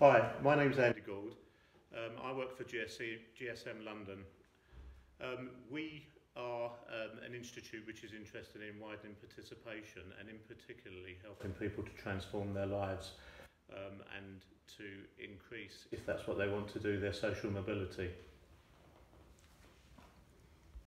Hi, my name's Andy Gould. Um, I work for GSC, GSM London. Um, we are um, an institute which is interested in widening participation and in particularly helping people to transform their lives um, and to increase, if that's what they want to do, their social mobility.